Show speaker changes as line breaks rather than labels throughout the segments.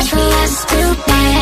watch me, I still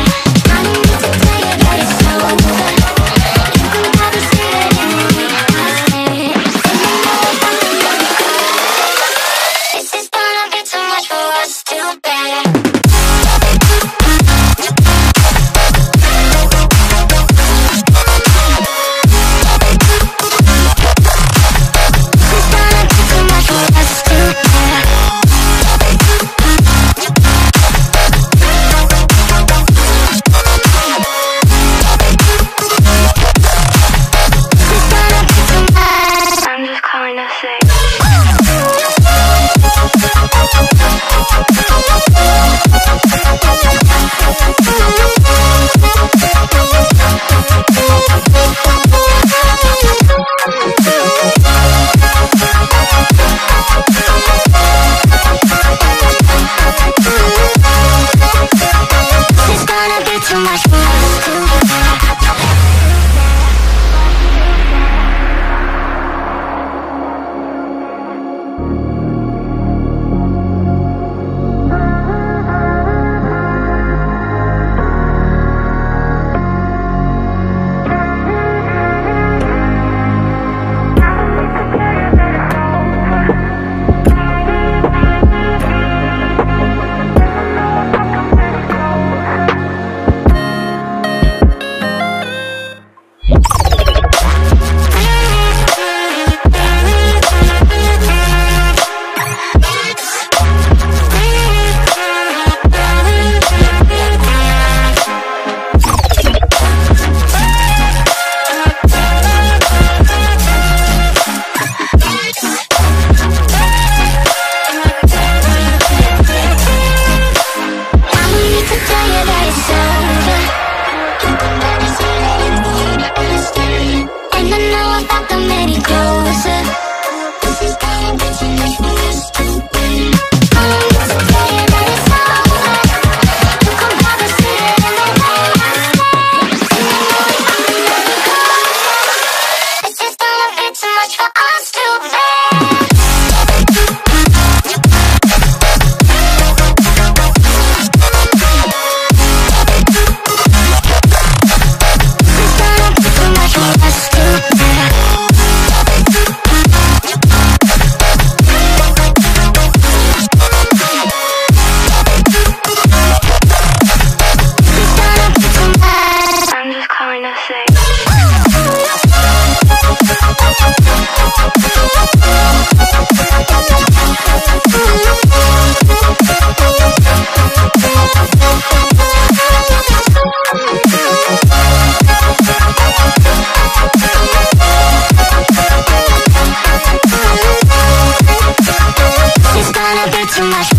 too much.